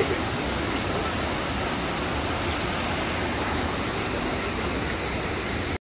packaging.